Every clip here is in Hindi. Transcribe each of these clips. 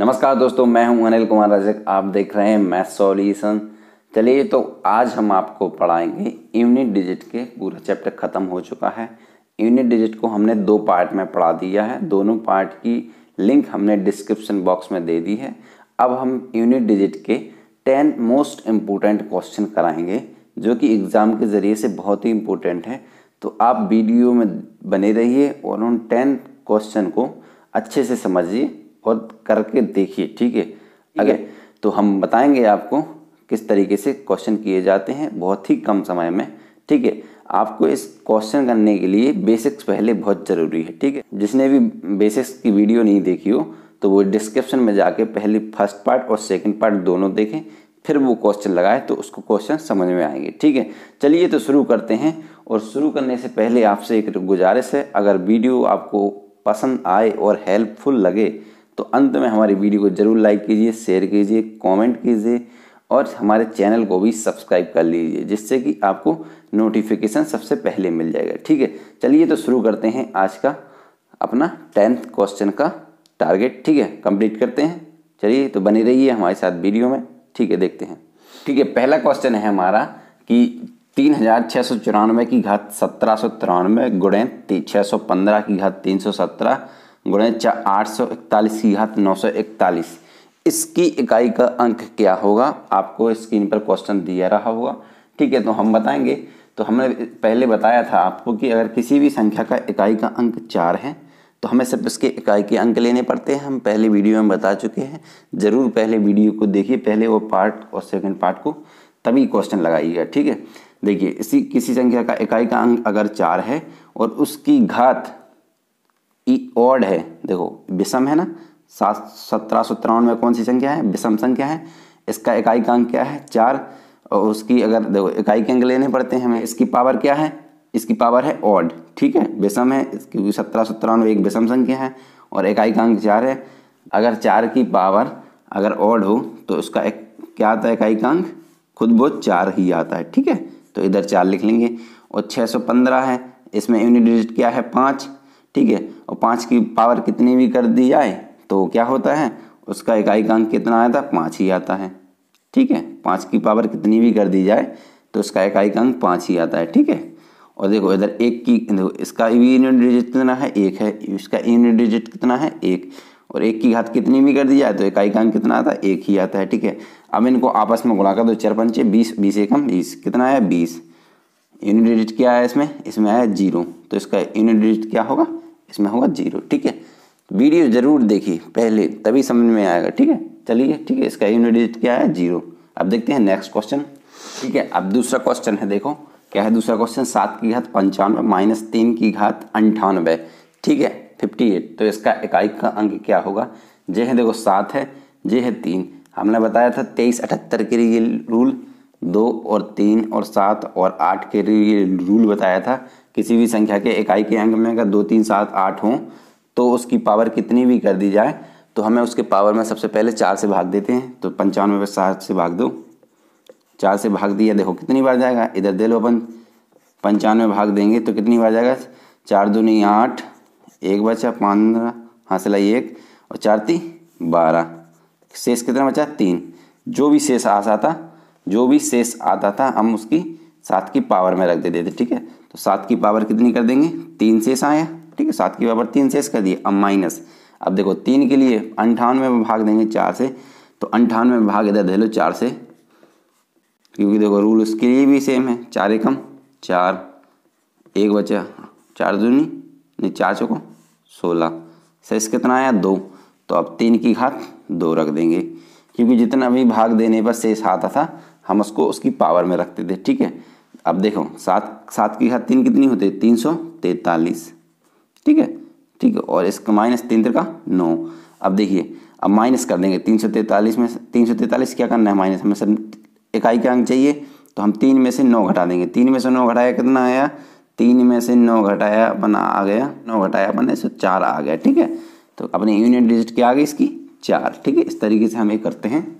नमस्कार दोस्तों, मैं हूँ अनिल कुमार रजक। आप देख रहे हैं मैथ सॉल्यूशन चलिए तो आज हम आपको पढ़ाएँगे यूनिट डिजिट के। पूरा चैप्टर ख़त्म हो चुका है। यूनिट डिजिट को हमने दो पार्ट में पढ़ा दिया है। दोनों पार्ट की लिंक हमने डिस्क्रिप्शन बॉक्स में दे दी है। अब हम यूनिट डिजिट के टेन मोस्ट इम्पोर्टेंट क्वेश्चन कराएँगे, जो कि एग्ज़ाम के ज़रिए से बहुत ही इम्पोर्टेंट है। तो आप वीडियो में बने रहिए और उन टेन क्वेश्चन को अच्छे से समझिए। और करके देखिए ठीक है? अगर तो हम बताएँगे आपको किस तरीके से क्वेश्चन किए जाते हैं बहुत ही कम समय में ठीक है? आपको इस क्वेश्चन करने के लिए बेसिक्स पहले बहुत ज़रूरी है ठीक है? जिसने भी बेसिक्स की वीडियो नहीं देखी हो तो वो डिस्क्रिप्शन में जाके पहले फ़र्स्ट पार्ट और सेकंड पार्ट दोनों देखें फिर वो क्वेश्चन लगाए तो उसको क्वेश्चन समझ में आएँगे ठीक है? चलिए तो शुरू करते हैं और शुरू करने से पहले आपसे एक गुजारिश है अगर वीडियो आपको पसंद आए और हेल्पफुल लगे तो अंत में हमारी वीडियो को ज़रूर लाइक कीजिए शेयर कीजिए कमेंट कीजिए और हमारे चैनल को भी सब्सक्राइब कर लीजिए, जिससे कि आपको नोटिफिकेशन सबसे पहले मिल जाएगा। ठीक है? चलिए तो शुरू करते हैं आज का अपना टेंथ क्वेश्चन का टारगेट ठीक है? कंप्लीट करते हैं। चलिए तो बनी रहिए हमारे साथ वीडियो में। ठीक है? देखते हैं। ठीक है? पहला क्वेश्चन है हमारा कि तीन हज़ार छः सौ चौरानवे की घात सत्रह सौ तिरानवे गुणे छः सौ पंद्रह की घात तीन सौ सत्रह गुणे आठ सौ इकतालीस की घात नौ सौ इकतालीस। इसकी इकाई का अंक क्या होगा? आपको स्क्रीन पर क्वेश्चन दिया रहा होगा। ठीक है तो हम बताएँगे। तो हमने पहले बताया था आपको कि अगर किसी भी संख्या का इकाई का अंक चार है तो हमें सिर्फ़ इसके इकाई के अंक लेने पड़ते हैं। हम पहले वीडियो में बता चुके हैं। ज़रूर पहले वीडियो को देखिए, पहले वो पार्ट और सेकंड पार्ट को, तभी क्वेश्चन लगाइएगा, ठीक है? देखिए, इसी, किसी संख्या का इकाई का अंक अगर चार है और उसकी घात ऑड है। देखो, विषम है ना? सात, सत्रह सौ तिरानवे कौन सी संख्या है? विषम संख्या है। इसका इकाई का अंक क्या है? चार। और उसकी अगर, देखो, इकाई के अंक लेने पड़ते हैं हमें, इसकी पावर क्या है? इसकी पावर है ऑड ठीक है? विषम है क्योंकि सत्रह सौ तिरानवे एक विषम संख्या है, और इकाई का अंक चार है। अगर चार की पावर अगर ऑड हो तो उसका एक, क्या आता है इकाई का अंक? खुद वो चार ही आता है। ठीक है? तो इधर चार लिख लेंगे। और छः सौ पंद्रह है, इसमें यूनिट डिजिट क्या है? पाँच। ठीक है? और पाँच की पावर कितनी भी कर दी जाए तो क्या होता है? उसका इकाई का अंक कितना आता है? पाँच ही आता है। ठीक है? पाँच की पावर कितनी भी कर दी जाए तो उसका इकाई का अंक पाँच ही आता है। ठीक है? और देखो, इधर एक की, देखो, इसका यूनिट डिजिट कितना है? एक है। इसका यूनिट डिजिट कितना है? एक। और एक की घात कितनी भी कर दी जाए तो इकाई का अंक कितना आता है? एक ही आता है। ठीक है? अब इनको आपस में गुणा कर दो, चार पंचे, बीस बीस एकम, बीस। कितना है बीस। यूनिट डिजिट क्या है इसमें? इसमें है ज़ीरो। तो इसका यूनिट डिजिट क्या होगा? इसमें होगा ज़ीरो, ठीक है? वीडियो ज़रूर देखिए, पहले, तभी समझ में आएगा, ठीक है? चलिए, ठीक है, इसका यूनिट डिजिट क्या है? ज़ीरो। अब देखते हैं नेक्स्ट क्वेश्चन, ठीक है? अब दूसरा क्वेश्चन है, देखो, क्या है दूसरा क्वेश्चन? सात की घात पंचानवे माइनस तीन की घात अंठानवे, ठीक है? फिफ्टी एट तो इसका इकाई का अंक क्या होगा? जे है, देखो, सात है, जे है, तीन। हमने बताया था तेईस अठहत्तर के लिए रूल दो और तीन और सात और आठ के लिए रूल बताया था। किसी भी संख्या के इकाई के अंक में अगर दो, तीन, सात, आठ हों तो उसकी पावर कितनी भी कर दी जाए तो हमें उसके पावर में सबसे पहले चार से भाग देते हैं। तो पंचानवे पे सात से भाग दो। चार से भाग दिया, देखो कितनी बार जाएगा। इधर दे लो अपन। पंचानवे भाग देंगे तो कितनी बार जाएगा? चार दूनी आठ, एक बचा, पंद्रह हासिल एक, और चार ती बारह। शेष कितना बचा? तीन। जो भी शेष आ आता जो भी शेष आता था, हम उसकी सात की पावर में रख देते थे, ठीक है? तो सात की पावर कितनी कर देंगे? तीन शेष आया ठीक है? सात की पावर तीन शेष कर दिए, अब माइनस। अब देखो, तीन के लिए अंठानवे में भाग देंगे चार से तो अंठानवे में भाग इधर दे लो, चार से। क्योंकि देखो रूल उसके लिए भी सेम है, चार एकम, चार, एक बचा, चार दूनी, नहीं, चार चौको, सोलह। शेष कितना आया? दो। तो अब तीन की घात दो रख देंगे, क्योंकि जितना भी भाग देने पर शेष आता था हम उसको, उसकी पावर में रखते थे, ठीक है? अब देखो, सात सात की घात तीन कितनी होती है? तीन सौ तैतालीस। ठीक है? ठीक है, और इसका माइनस तीन का नौ। अब देखिए, अब माइनस कर देंगे तीन सौ तैतालीस में, तीन सौ तैतालीस क्या करना है? माइनस हमें सब इकाई का अंक चाहिए? तो हम तीन में से नौ घटा देंगे। तीन में से नौ घटाया कितना आया? तीन में से नौ घटाया, अपन आ गया, नौ घटाया, अपन सो चार आ गया, ठीक है? तो अपनी यूनिट डिजिट क्या आ गई इसकी? चार। ठीक है, इस तरीके से हम एक करते हैं।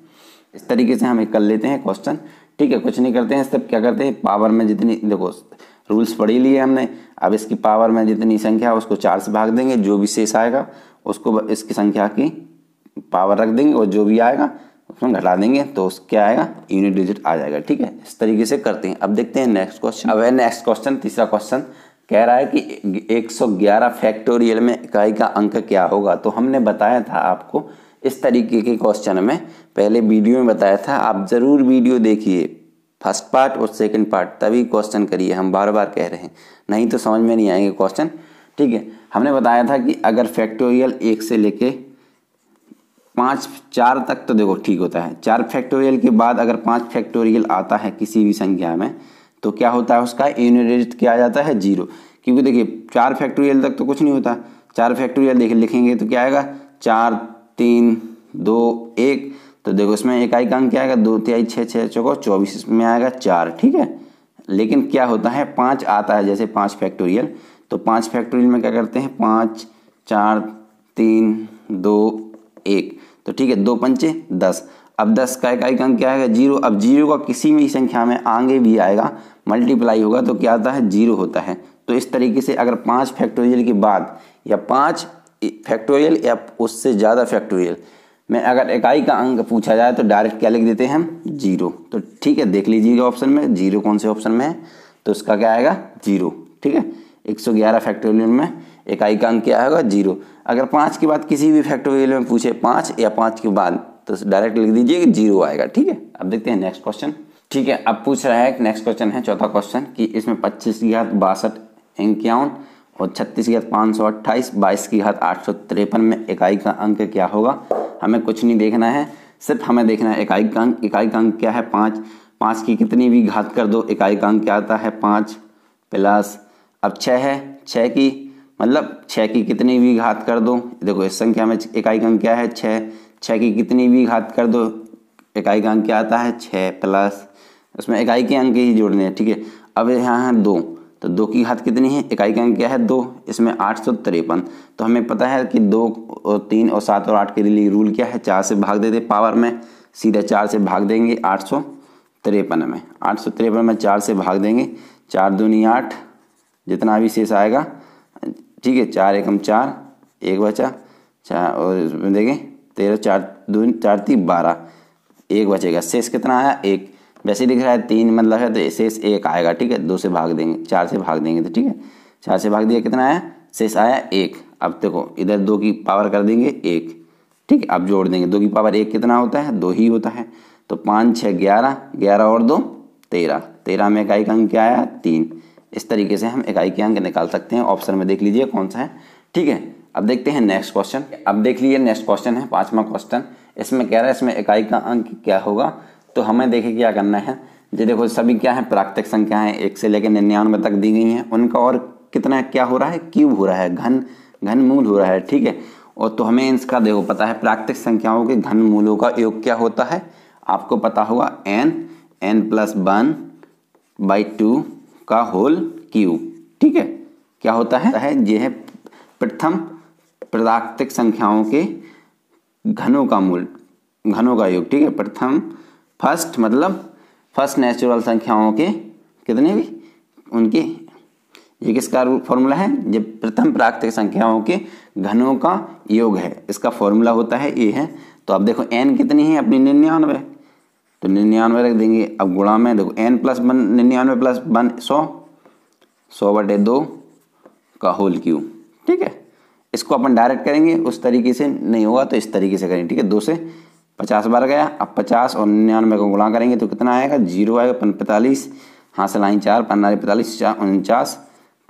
इस तरीके से हम एक कर लेते हैं क्वेश्चन ठीक है, कुछ नहीं करते हैं सब क्या करते हैं पावर में जितनी, देखो रूल्स पढ़ी लिए हमने, अब इसकी पावर में जितनी संख्या, उसको चार से भाग देंगे, जो भी शेष आएगा, उसको इसकी संख्या की पावर रख देंगे, और जो भी आएगा, उसमें घटा देंगे तो उस क्या आएगा यूनिट डिजिट आ जाएगा। ठीक है, इस तरीके से करते हैं। अब देखते हैं नेक्स्ट क्वेश्चन अब है नेक्स्ट क्वेश्चन तीसरा क्वेश्चन कह रहा है कि 111 फैक्टोरियल में इकाई का अंक क्या होगा? तो हमने बताया था आपको इस तरीके के क्वेश्चन में पहले वीडियो में बताया था। आप ज़रूर वीडियो देखिए। फ़र्स्ट पार्ट और सेकंड पार्ट तभी क्वेश्चन करिए। हम बार बार कह रहे हैं। नहीं तो समझ में नहीं आएँगे क्वेश्चन ठीक है? हमने बताया था कि अगर फैक्टोरियल एक से लेके पाँच, चार तक तो देखो ठीक होता है। चार फैक्टोरियल के बाद अगर पाँच फैक्टोरियल आता है किसी भी संख्या में तो क्या होता है उसका? यूनिट किया जाता है ज़ीरो क्योंकि देखिए, चार फैक्टोरियल तक तो कुछ नहीं होता। चार फैक्टोरियल देख, लिखेंगे तो क्या आएगा? चार तीन, दो, एक। तो देखो इसमें इकाई का अंक क्या आएगा? दो तिहाई छः छः चौको, चौबीस इसमें आएगा चार, ठीक है? लेकिन क्या होता है? पाँच आता है जैसे पाँच फैक्टोरियल। तो पाँच फैक्टोरियल में क्या करते हैं? पाँच, चार, तीन, दो, एक। तो ठीक है, दो पंचे, दस। अब दस का इकाई का अंक क्या आएगा? ज़ीरो। अब ज़ीरो का किसी भी संख्या में आगे भी आएगा, मल्टीप्लाई होगा तो क्या आता है? ज़ीरो होता है। तो इस तरीके से अगर पाँच फैक्टोरियल के बाद या पाँच फैक्टोरियल या उससे ज़्यादा फैक्टोरियल में अगर इकाई का अंक पूछा जाए तो डायरेक्ट क्या लिख देते हैं हम? ज़ीरो तो ठीक है, देख लीजिएगा ऑप्शन में ज़ीरो कौन से ऑप्शन में है? तो उसका क्या आएगा? ज़ीरो ठीक है? 111 फैक्टोरियल में इकाई का अंक क्या होगा? ज़ीरो अगर पाँच के बाद किसी भी फैक्टोरियल में पूछे पाँच या पाँच के बाद तो डायरेक्ट लिख दीजिए कि ज़ीरो आएगा। ठीक है? अब देखते हैं नेक्स्ट क्वेश्चन ठीक है, अब पूछ रहा है नेक्स्ट क्वेश्चन है, चौथा क्वेश्चन कि इसमें पच्चीस घात बासठ, इक्यावन और छत्तीस की घात पाँच सौ अट्ठाईस, बाईस की घात आठ सौ तिरपन में इकाई का अंक क्या होगा? हमें कुछ नहीं देखना है, सिर्फ़ हमें देखना है इकाई का अंक। इकाई का अंक क्या है? पाँच। पाँच की कितनी भी घात कर दो, इकाई का अंक क्या आता है? पाँच प्लस। अब छः है। छः की मतलब छः की कितनी भी घात कर दो। देखो, इस संख्या में इकाई का अंक क्या है? छः। छः की कितनी भी घात कर दो, इकाई का अंक क्या आता है? छः प्लस। उसमें इकाई के अंक ही जोड़ने हैं, ठीक है? अब यहाँ है दो। तो दो की घात कितनी है? इकाई का अंक क्या है? दो। इसमें आठ सौ तिरपन। तो हमें पता है कि दो और तीन और सात और आठ के लिए रूल क्या है? चार से भाग देते पावर में। सीधे चार से भाग देंगे आठ सौ तिरपन में। आठ सौ तिरपन में चार से भाग देंगे। चार दूनी आठ, जितना भी शेष आएगा, ठीक है, चार एकम चार, एक बचा, चार और इसमें देखें तेरह, चार दो चार तीन बारह। एक बचेगा। शेष कितना आया? एक। वैसे दिख रहा है तीन मतलब है तो शेष एक आएगा, ठीक है? दो से भाग देंगे, चार से भाग देंगे तो ठीक है? चार से भाग दिया, कितना आया? शेष आया एक। अब देखो, इधर दो की पावर कर देंगे, एक। ठीक है? अब जोड़ देंगे। दो की पावर एक कितना होता है? दो ही होता है। तो पाँच छः ग्यारह। ग्यारह और दो, तेरह। तेरह में इकाई का अंक क्या आया? तीन। इस तरीके से हम इकाई के अंक निकाल सकते हैं। ऑप्शन में देख लीजिए कौन सा है। ठीक है? अब देखते हैं नेक्स्ट क्वेश्चन अब देख लीजिए नेक्स्ट क्वेश्चन है, पाँचवा क्वेश्चन इसमें कह रहा है, इसमें इकाई का अंक क्या होगा? तो हमें देखिए क्या करना है। जो देखो, सभी क्या है? प्राकृतिक संख्या है, एक से लेकर निन्यानवे तक दी गई हैं। उनका और कितना, क्या हो रहा है? क्यूब हो रहा है, घन घन मूल हो रहा है, ठीक है? और तो हमें इसका देखो, पता है प्राकृतिक संख्याओं के घन मूलों का योग क्या होता है? आपको पता होगा n n plus one by two का होल क्यूब ठीक है? क्या होता है? यह है प्रथम प्राकृतिक संख्याओं के घनों का मूल, घनों का योग, ठीक है? प्रथम फ़र्स्ट मतलब फ़र्स्ट नेचुरल संख्याओं के कितने भी, उनके, ये किसका फॉर्मूला है? जब प्रथम प्राकृतिक संख्याओं के घनों का योग है। इसका फॉर्मूला होता है ये है। तो अब देखो एन कितनी है अपनी निन्यानवे? तो निन्यानवे रख देंगे। अब गुणा में, देखो एन प्लस वन निन्यानवे प्लस वन सौ। सौ बटे दो का होल क्यू ठीक है? इसको अपन डायरेक्ट करेंगे, उस तरीके से नहीं होगा तो इस तरीके से करेंगे। ठीक है? दो से पचास बार गया, अब पचास और निन्यानवे को गुणा करेंगे तो कितना आएगा? ज़ीरो आएगा, पन पैंतालीस। हासिल आई चार पन्नाली पैंतालीस, चार, उनचास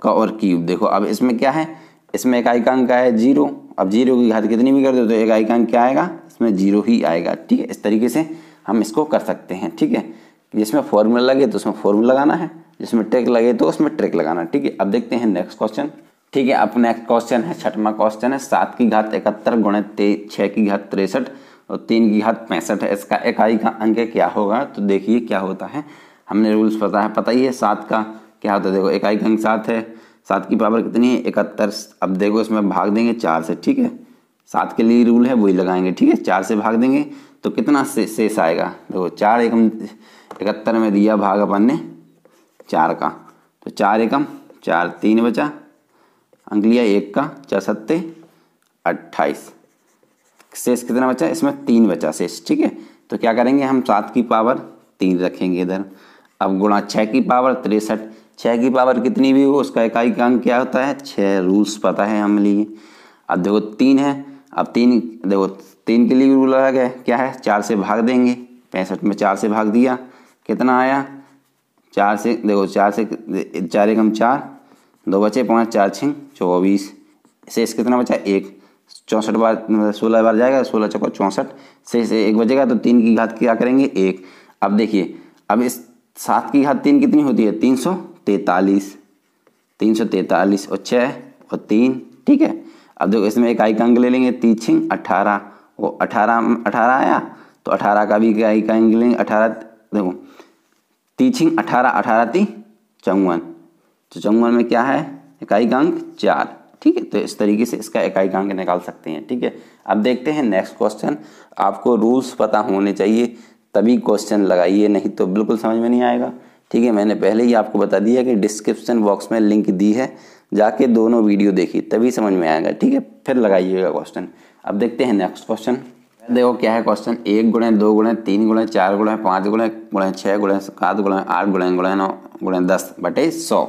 का और क्यूब देखो, अब इसमें क्या है? इसमें एक का अंक है ज़ीरो। अब ज़ीरो की घात कितनी भी कर दो तो एक का अंक क्या आएगा? इसमें ज़ीरो ही आएगा। ठीक है, इस तरीके से हम इसको कर सकते हैं। ठीक है, जिसमें फॉर्मूला लगे तो उसमें फॉर्मूला लगाना है। जिसमें ट्रिक लगे तो उसमें ट्रिक लगाना। ठीक है, अब देखते हैं नेक्स्ट क्वेश्चन ठीक है, अब नेक्स्ट क्वेश्चन है, छठवा क्वेश्चन है, सात की घात इकहत्तर गुणित छः की घात तिरसठ। और तीन की घात पैंसठ है, इसका इकाई का अंक क्या होगा? तो देखिए क्या होता है। हमने रूल्स पता है, पता ही है, सात का क्या होता है? देखो इकाई का अंक सात है, सात की पावर कितनी है? इकहत्तर। अब देखो, इसमें भाग देंगे चार से, ठीक है? सात के लिए रूल है, वही लगाएँगे, ठीक है? चार से भाग देंगे तो कितना शेष आएगा? देखो, चार एकम इकहत्तर में दिया भाग अपन ने चार का। तो चार एकम, चार, तीन बचा। अंक लिया एक का चार सत्ते अट्ठाईस। शेष कितना बचा? इसमें तीन बचा शेष, ठीक है? तो क्या करेंगे हम? सात की पावर तीन रखेंगे इधर। अब गुणा छः की पावर तिरसठ। छः की पावर कितनी भी हो, उसका इकाई का अंक क्या होता है? छः रूल्स पता है हम लिए। अब देखो, तीन है। अब तीन, देखो, तीन के लिए रूल अलग है। क्या है? चार से भाग देंगे। पैंसठ में चार से भाग दिया। कितना आया? चार से, देखो, चार से, चार एकम चार। दो बचे पाँच, चार छिंग चौबीस। शेष कितना बचा? एक। चौंसठ बार मतलब सोलह बार जाएगा, सोलह चौको चौंसठ। शेष एक बजेगा तो तीन की घात क्या करेंगे? एक। अब देखिए, अब इस सात की घात तीन कितनी होती है? तीन सौ तैतालीस। तीन सौ तैतालीस और छः और तीन, ठीक है? अब देखो, इसमें एक आई का अंक ले लेंगे, तीन अठारह। वो अठारह अठारह आया तो अठारह का भी आई का अंक लेंगे, अठारह, देखो तीछिंग अठारह अठारह ती चौवन। तो चौवन में क्या है? इकाई का अंक चार। ठीक है? तो इस तरीके से इसका इकाई का अंक निकाल सकते हैं, ठीक है? अब देखते हैं नेक्स्ट क्वेश्चन आपको रूल्स पता होने चाहिए, तभी क्वेश्चन लगाइए, नहीं तो बिल्कुल समझ में नहीं आएगा। ठीक है, मैंने पहले ही आपको बता दिया कि डिस्क्रिप्शन बॉक्स में लिंक दी है। जाके दोनों वीडियो देखिए, तभी समझ में आएगा, ठीक है? फिर लगाइएगा क्वेश्चन अब देखते हैं नेक्स्ट क्वेश्चन देखो क्या है क्वेश्चन एक गुणे दो गुणे तीन गुणे चार गुणे पाँच गुणे गुणे छः गुणे सात गुणे आठ गुणे गुणे नौ, गुणे दस बटे सौ।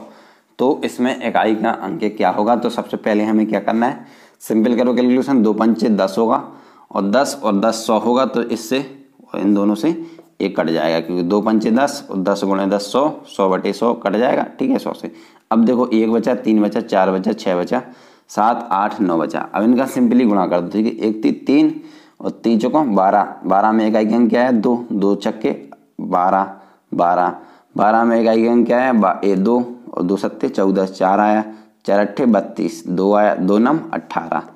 तो इसमें इकाई का अंक क्या होगा? तो सबसे पहले हमें क्या करना है? सिंपल करो कैलकुलेशन दो पंचे दस होगा। और दस और दस सौ होगा तो इससे इन दोनों से एक कट जाएगा, क्योंकि दो पंचे दस और दस गुणे दस सौ सौ बटे सौ कट जाएगा, ठीक है, सौ से। अब देखो, एक बचा, तीन बचा, चार बचा छः बचा, सात, आठ, नौ बचा। अब इनका सिंपली गुणा कर दो, ठीक है, एक तीन तीन और तीन चौको, बारह। बारह में एक आई अंक क्या है? दो दो चक्के, बारह बारह। बारह में एक आई अंक क्या है? ए, दो और दो सत्ते, चौदह, चार आया, चार अट्ठे, बत्तीस, दो आया, दो नम, अट्ठारह।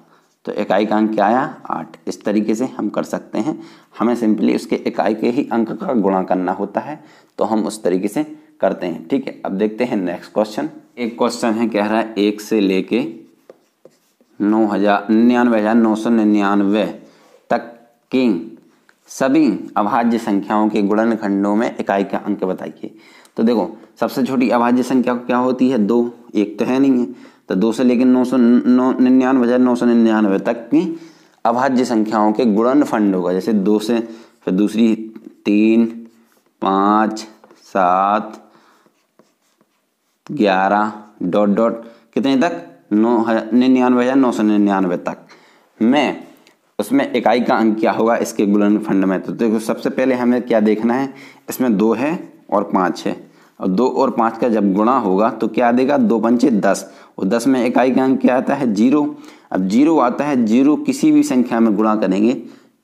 तो इकाई का अंक क्या आया? आठ। इस तरीके से हम कर सकते हैं। हमें सिंपली उसके इकाई के ही अंक का गुणा करना होता है तो हम उस तरीके से करते हैं। ठीक है, अब देखते हैं नेक्स्ट क्वेश्चन एक क्वेश्चन है, कह रहा है, एक से लेके नौ हज़ार, निन्यानवे हज़ार नौ सौ निन्यानवे तक की सभी अभाज्य संख्याओं के गुणनखंडों में इकाई का अंक बताइए। तो देखो, सबसे छोटी अभाज्य संख्या क्या होती है? दो। एक तो है नहीं है। तो दो से लेकर नौ सौ नौ निन्यानवे हज़ार नौ सौ निन्यानवे तक की अभाज्य संख्याओं के गुणन फंड होगा। जैसे दो से, फिर दूसरी तीन, पाँच, सात, ग्यारह, डॉट डॉट, कितने तक? नौ हज़ार निन्यानवे हज़ार नौ सौ निन्यानवे तक। में, उसमें इकाई का अंक क्या होगा? इसके गुणन फंड में। तो देखो, सबसे पहले हमें क्या देखना है? इसमें दो है और पाँच है। और दो और पाँच का जब गुणा होगा तो क्या देगा? दो पंचे दस। और दस में इकाई का अंक क्या आता है? ज़ीरो। अब ज़ीरो आता है, ज़ीरो किसी भी संख्या में गुणा करेंगे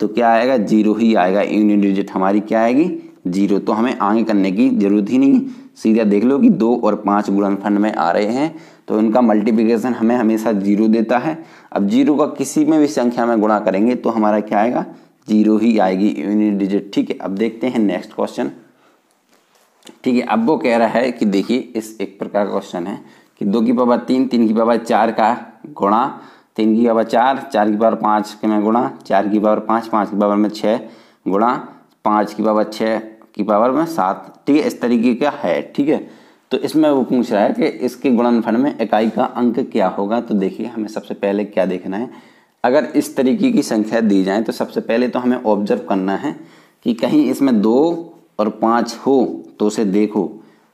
तो क्या आएगा? ज़ीरो ही आएगा। यूनिट डिजिट हमारी क्या आएगी? ज़ीरो। तो हमें आगे करने की ज़रूरत ही नहीं। सीधा देख लो कि दो और पाँच गुणनफंड में आ रहे हैं तो इनका मल्टीप्लिकेशन हमें हमेशा ज़ीरो देता है। अब ज़ीरो का किसी में भी संख्या में गुणा करेंगे तो हमारा क्या आएगा? ज़ीरो ही आएगी। Unit digit. ठीक है, अब देखते हैं नेक्स्ट क्वेश्चन। ठीक है, अब वो कह रहा है कि देखिए, इस एक प्रकार का क्वेश्चन है कि दो की पावर तीन तीन की पावर चार का गुणा, तीन की पावर चार चार की पावर पाँच के में गुणा, चार की पावर पाँच पाँच की पावर में छः गुणा, पाँच की पावर छः की पावर में सात। ठीक है, इस तरीके का है, ठीक है? तो इसमें वो पूछ रहा है कि इसके गुणनफल में इकाई का अंक क्या होगा? तो देखिए, हमें सबसे पहले क्या देखना है? अगर इस तरीके की संख्या दी जाए तो सबसे पहले तो हमें ऑब्ज़र्व करना है कि कहीं इसमें दो और पाँच हो तो उसे देखो।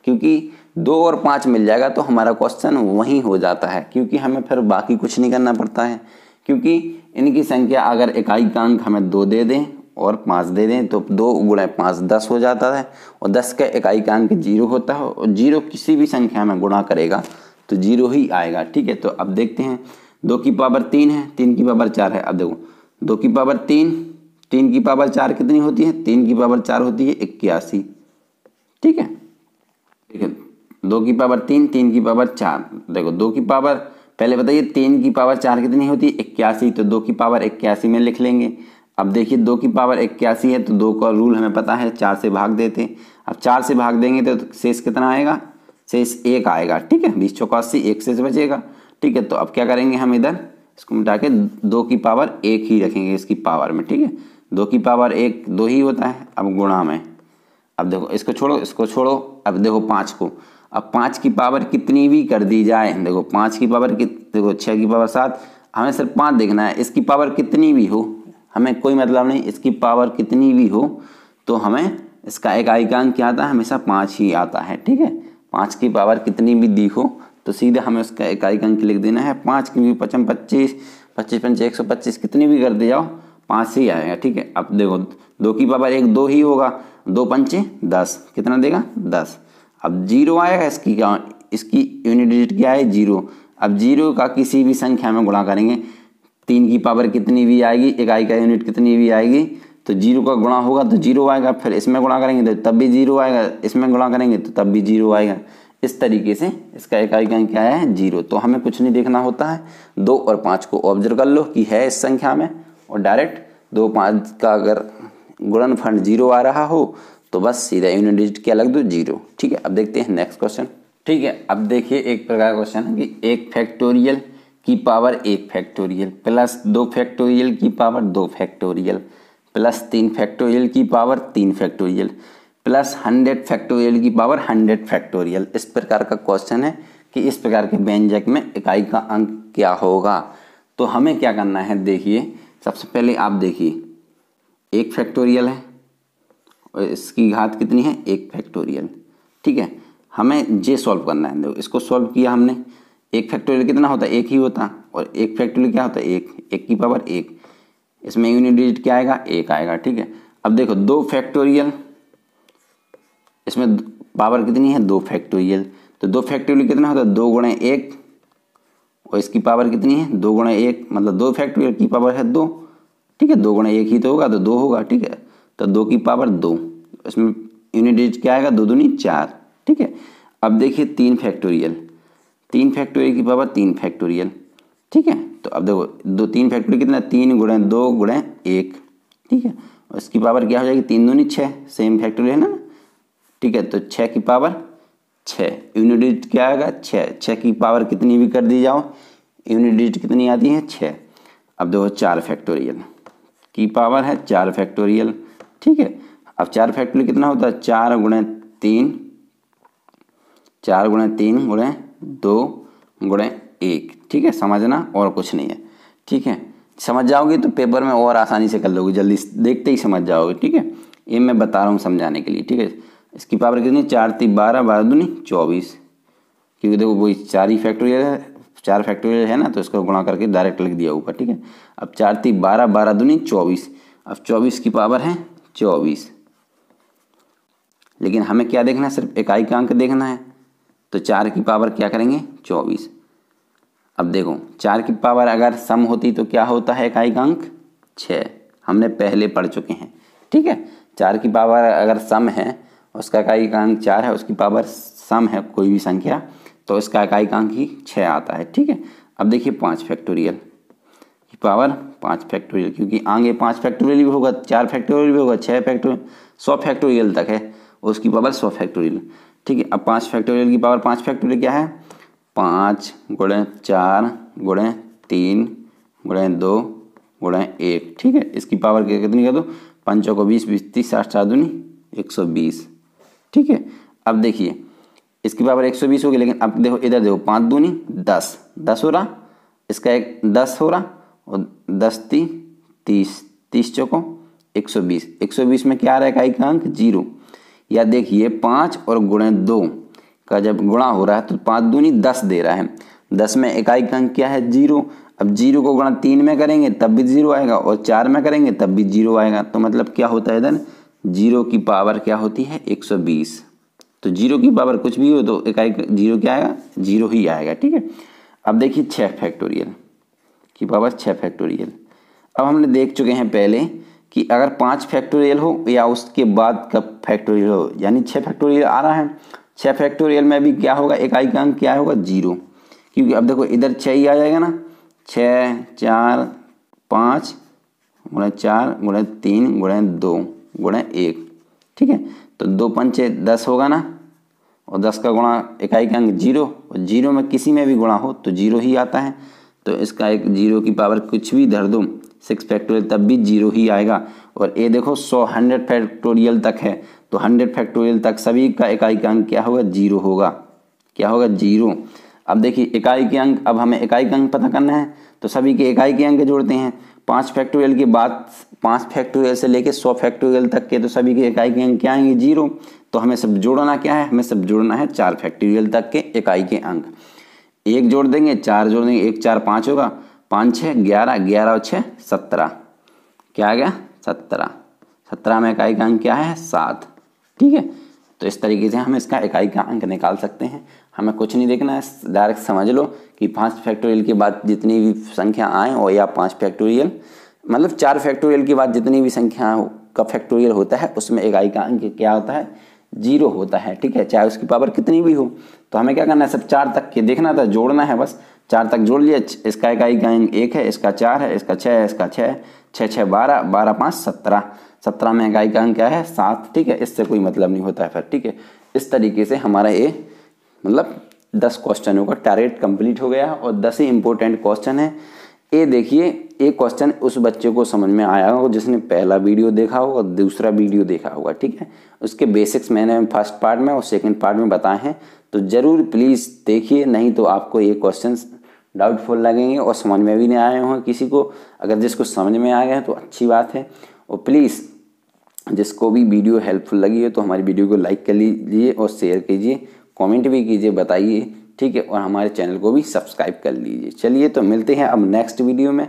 क्योंकि दो और पाँच मिल जाएगा तो हमारा क्वेश्चन वहीं हो जाता है, क्योंकि हमें फिर बाकी कुछ नहीं करना पड़ता है। क्योंकि इनकी संख्या अगर इकाई का अंक हमें दो दे दें और पाँच दे दें तो दो गुणे पाँच दस हो जाता है और दस का इकाई का अंक ज़ीरो होता है और ज़ीरो किसी भी संख्या में गुणा करेगा तो ज़ीरो ही आएगा। ठीक है तो अब देखते हैं। दो की पावर तीन है, तीन की पावर चार है। अब देखो, दो की पावर तीन तीन की पावर चार कितनी होती है? तीन की पावर चार होती है इक्यासी। ठीक है? ठीक है। दो की पावर तीन तीन की पावर चार। देखो, दो की पावर, पहले बताइए तीन की पावर चार कितनी होती है? इक्यासी। तो दो की पावर इक्यासी में लिख लेंगे। अब देखिए, दो की पावर इक्यासी है तो दो का रूल हमें पता है, चार से भाग देते। अब चार से भाग देंगे तो शेष कितना आएगा? शेष एक आएगा। ठीक है? बीस चौकासी एक शेष बचेगा। ठीक है? तो अब क्या करेंगे हम इधर? इसको मिटा के दो की पावर एक ही रखेंगे इसकी पावर में। ठीक है? दो की पावर एक, दो ही होता है, अब गुणा में। अब देखो, इसको छोड़ो इसको छोड़ो, अब देखो पाँच को। अब पाँच की पावर कितनी भी कर दी जाए, देखो पाँच की पावर कित, देखो छः की पावर सात, हमें सिर्फ़ पाँच देखना है, इसकी पावर कितनी भी हो, हमें कोई मतलब नहीं, इसकी पावर कितनी भी हो तो हमें इसका इकाई का अंक क्या आता है, हमेशा पाँच ही आता है, ठीक है? पाँच की पावर कितनी भी दी हो तो सीधे हमें उसका एक का अंक लिख देना है, पाँच की भी पचम पच्चीस पच्चीस पंच एक सौ पच्चीस, कितनी भी कर दे जाओ पाँच से ही आएगा, ठीक है? अब देखो, दो की पावर एक दो ही होगा, दो पंचे दस। कितना देगा? दस। अब ज़ीरो आएगा, इसकी क्या, इसकी यूनिट डिजिट क्या है? ज़ीरो। अब ज़ीरो का किसी भी संख्या में गुणा करेंगे, तीन की पावर कितनी भी आएगी इकाई का यूनिट कितनी भी आएगी तो ज़ीरो का गुणा होगा तो ज़ीरो आएगा, फिर इसमें गुणा करेंगे तो तब भी ज़ीरो आएगा, इसमें गुणा करेंगे तो तब भी ज़ीरो आएगा। इस तरीके से इसका इकाई का क्या है? ज़ीरो। तो हमें कुछ नहीं देखना होता है। दो और पाँच को ऑब्ज़र्व कर लो कि है इस संख्या में। और डायरेक्ट दो पाँच का अगर गुणनफल ज़ीरो आ रहा हो तो बस सीधा यूनिट डिजिट क्या लग दो ज़ीरो ठीक है? अब देखते हैं नेक्स्ट क्वेश्चन ठीक है? अब देखिए एक प्रकार क्वेश्चन है कि एक फैक्टोरियल की पावर एक फैक्टोरियल प्लस दो फैक्टोरियल की पावर दो फैक्टोरियल प्लस तीन फैक्टोरियल की पावर तीन फैक्टोरियल प्लस हंड्रेड फैक्टोरियल की पावर हंड्रेड फैक्टोरियल इस प्रकार का क्वेश्चन है कि इस प्रकार के व्यंजक में इकाई का अंक क्या होगा? तो हमें क्या करना है? देखिए सबसे पहले आप देखिए, एक फैक्टोरियल है, और इसकी घात कितनी है? एक फैक्टोरियल ठीक है? हमें जे सॉल्व करना है। इसको सॉल्व किया हमने। एक फैक्टोरियल कितना होता? है एक ही होता। और एक फैक्टोरियल क्या होता? है एक। एक की पावर एक। इसमें यूनिट डिजिट क्या आएगा? एक आएगा। ठीक है? अब देखो, दो फैक्टोरियल इसमें पावर कितनी है? दो फैक्टोरियल तो दो फैक्टोरियल कितना होता? है दो गुणे एक। और इसकी पावर कितनी है? दो गुणा एक मतलब दो फैक्टोरियल की पावर है दो। ठीक है? दो गुणा एक ही तो होगा तो दो होगा, ठीक है? तो दो की पावर दो। इसमें यूनिट डिजिट क्या आएगा? दो दूनी चार। ठीक है? अब देखिए तीन फैक्टोरियल तीन फैक्टोरियल की पावर तीन फैक्टोरियल ठीक है? तो अब देखो, दो तीन फैक्टोरियल कितना तीन गुणे दो गुणे एक। ठीक है? इसकी पावर क्या हो जाएगी? तीन दूनी छः सेम फैक्टोरियल है ना? ठीक है? तो छः की पावर छः यूनिट डिजिट क्या आएगा? छः छः की पावर कितनी भी कर दी जाओ यूनिट डिजिट कितनी आती है? छः अब देखो, चार फैक्टोरियल की पावर है? चार फैक्टोरियल ठीक है? अब चार फैक्टोरियल कितना होता है? चार गुणे तीन। चार गुणे तीन गुणे दो गुणे एक। ठीक है? समझना और कुछ नहीं है। ठीक है? समझ जाओगे तो पेपर में और आसानी से कर लोगे। जल्दी देखते ही समझ जाओगे। ठीक है? ये मैं बता रहा हूँ समझाने के लिए। ठीक है? इसकी पावर कितनी? चार तीन बारह बारह दूनी, चौबीस। क्योंकि देखो, वही चार ही फैक्टोरियल है, चार फैक्टोरियल है ना तो इसको गुणा करके डायरेक्ट लिख दिया ऊपर, ठीक है? अब चार तीन बारह बारह दूनी, चौबीस। अब चौबीस की पावर है, चौबीस। लेकिन हमें क्या देखना है? सिर्फ़ इकाई का अंक देखना है। तो चार की पावर क्या करेंगे? चौबीस। अब देखो, चार की पावर अगर सम होती तो क्या होता है इकाई का अंक छः हमने पहले पढ़ चुके हैं, ठीक है? चार की पावर अगर सम है उसका इकाई का अंक चार है, उसकी पावर सम है, कोई भी संख्या तो इसका अंक ही छः आता है, ठीक है? अब देखिए पाँच फैक्टोरियल की पावर पाँच फैक्टोरियल क्योंकि आगे पाँच फैक्टोरियल भी होगा, चार फैक्टोरियल भी होगा छः फैक्टोरियल सौ फैक्टोरियल तक है, उसकी पावर सौ फैक्टोरियल ठीक है? अब पाँच फैक्टोरियल की पावर पाँच फैक्टोरियल क्या है? पाँच गुणे चार गुणे तीन गुणे दो गुणे एक, ठीक है? इसकी पावर कितनी कर दो? पंचों को बीस बीस, तीस, साठ सात दूनी, एक सौ बीस। ठीक है? अब देखिए, इसकी पावर एक सौ बीस होगी लेकिन अब देखो, इधर देखो, पाँच दूनी, दस। दस हो रहा, इसका एक दस हो रहा, और दस ती, तीस तीस चौको, एक सौ बीस। एक सौ बीस में क्या आ रहा है इकाई का अंक? ज़ीरो। या देखिए, पाँच और गुणे दो का जब गुणा हो रहा है तो पाँच दूनी दस दे रहा है। दस में इकाई का अंक क्या है? ज़ीरो। अब ज़ीरो को गुणा तीन में करेंगे, तब भी ज़ीरो आएगा, और चार में करेंगे, तब भी ज़ीरो आएगा। तो मतलब क्या होता है इधर? ज़ीरो की पावर क्या होती है? एक सौ बीस। तो ज़ीरो की पावर कुछ भी हो तो इकाई ज़ीरो क्या आएगा? ज़ीरो ही आएगा, ठीक है? अब देखिए छः फैक्टोरियल, की पावर छः फैक्टोरियल। अब हमने देख चुके हैं पहले कि अगर पाँच फैक्टोरियल हो या उसके बाद कब फैक्टोरियल हो, यानी छः फैक्टोरियल आ रहा है छः फैक्टोरियल में भी क्या होगा? इकाई का अंक क्या होगा? ज़ीरो। क्योंकि अब देखो इधर छः ही आ जाएगा ना। छः चार, पाँच, गुणे चार, गुणे तीन, गुणे दो। गुणे एक, ठीक है? तो दो पंचे दस होगा ना? और दस का गुणा इकाई का अंक ज़ीरो, और ज़ीरो में किसी में भी गुणा हो तो ज़ीरो ही आता है। तो इसका एक ज़ीरो की पावर कुछ भी धर दो सिक्स फैक्टोरियल तब भी ज़ीरो ही आएगा। और ये देखो, सौ हंड्रेड फैक्टोरियल तक है। तो हंड्रेड फैक्टोरियल तक सभी का इकाई का अंक क्या होगा? ज़ीरो होगा। क्या होगा? ज़ीरो। अब देखिए, इकाई के अंक, अब हमें इकाई का अंक पता करना है। तो सभी के इकाई के अंक जोड़ते हैं। पाँच फैक्टोरियल के बाद पाँच फैक्टोरियल से लेके सौ फैक्टोरियल तक के तो सभी के इकाई के अंक क्या आएँगे ज़ीरो। तो हमें सब जोड़ना क्या है? हमें सब जोड़ना है चार फैक्टोरियल तक के इकाई के अंक। एक जोड़ देंगे, चार जोड़ देंगे, एक, चार, पाँच होगा। पाँच छः ग्यारह ग्यारह और छः सत्रह। क्या आ गया? सत्रह। सत्रह में इकाई का अंक क्या है? सात। ठीक है? तो इस तरीके से हम इसका इकाई का अंक निकाल सकते हैं। हमें कुछ नहीं देखना है। डायरेक्ट समझ लो कि पाँच फैक्टोरियल के बाद जितनी भी संख्या आए और या पाँच फैक्टोरियल मतलब चार फैक्टोरियल के बाद जितनी भी संख्या हो का फैक्टोरियल होता है, उसमें इकाई का अंक क्या होता है? ज़ीरो होता है, ठीक है? चाहे उसकी पावर कितनी भी हो। तो हमें क्या करना है? सब चार तक के देखना था, जोड़ना है बस। चार तक जोड़ लिया इसका इकाई का अंक एक है, इसका चार है, इसका छः है, इसका छः छः छः बारह बारह, पाँच, सत्रह। सत्रह में इकाई का अंक क्या है? सात, ठीक है? इससे कोई मतलब नहीं होता है फिर, ठीक है? इस तरीके से हमारा ये मतलब दस क्वेश्चनों का टारगेट कंप्लीट हो गया और दस ही इंपॉर्टेंट क्वेश्चन है। ये देखिए एक क्वेश्चन उस बच्चे को समझ में आया होगा, जिसने पहला वीडियो देखा होगा, दूसरा वीडियो देखा होगा, ठीक है? उसके बेसिक्स मैंने फ़र्स्ट पार्ट में और सेकंड पार्ट में बताए हैं। तो ज़रूर प्लीज़ देखिए, नहीं तो आपको ये क्वेश्चन डाउटफुल लगेंगे और समझ में भी नहीं आए हों किसी को। अगर जिसको समझ में आ गया तो अच्छी बात है। और प्लीज़ जिसको भी वीडियो हेल्पफुल लगी है तो हमारी वीडियो को लाइक कर लीजिए और शेयर कीजिए कमेंट भी कीजिए, बताइए, ठीक है? और हमारे चैनल को भी सब्सक्राइब कर लीजिए। चलिए तो मिलते हैं अब नेक्स्ट वीडियो में।